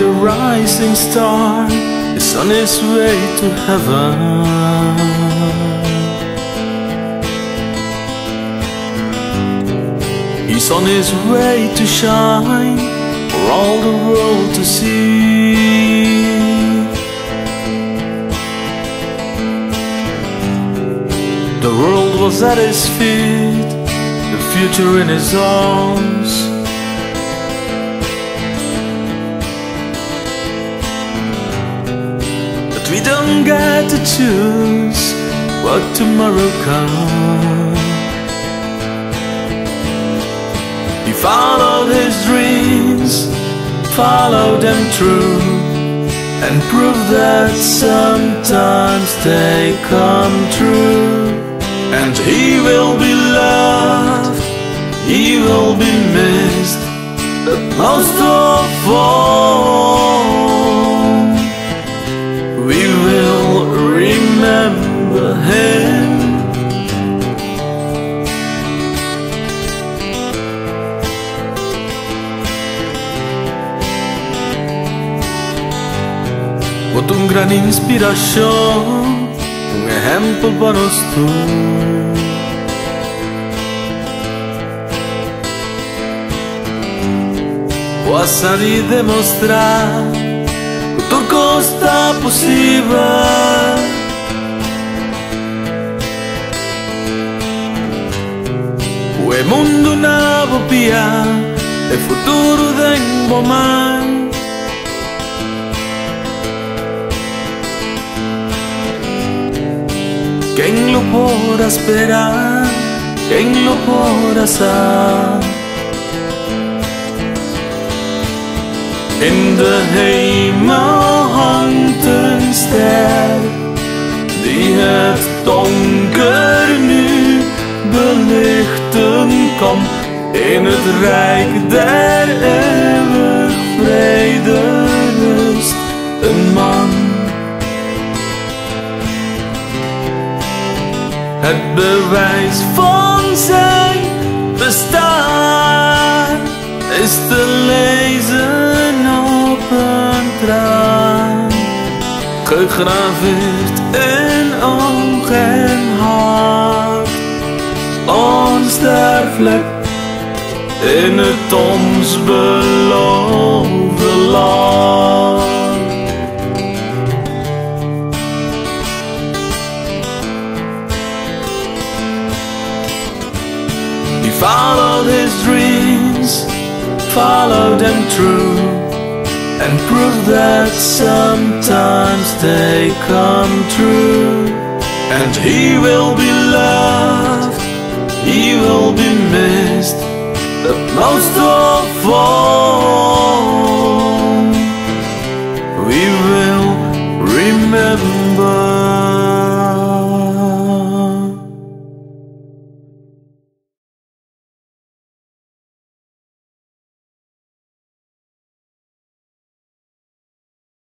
rising star is on his way to heaven. He's on his way to shine for all the world to see. The world was at his feet, the future in his arms. We don't get to choose what tomorrow comes. He followed his dreams, followed them true, and proved that sometimes they come true. And he will be loved, he will be missed, but most of all, Um grande inspiração, um exemplo para a tu. Ho saber demostrar que tot costa possível. O mundo na bopia, é futuro de bom mais. Quem lo podrá esperar? Quem lo? In de hemel hangt een ster die het donker nu belichten kan. In het rijk der eeuwig vrede rust een man. Het bewijs van zijn bestaan is te lezen op een traan. Gegraveerd in oog en hart. Onsterfelijk in het ons followed his dreams, followed them true, and proved that sometimes they come true. And he will be loved, he will be missed, but most of all.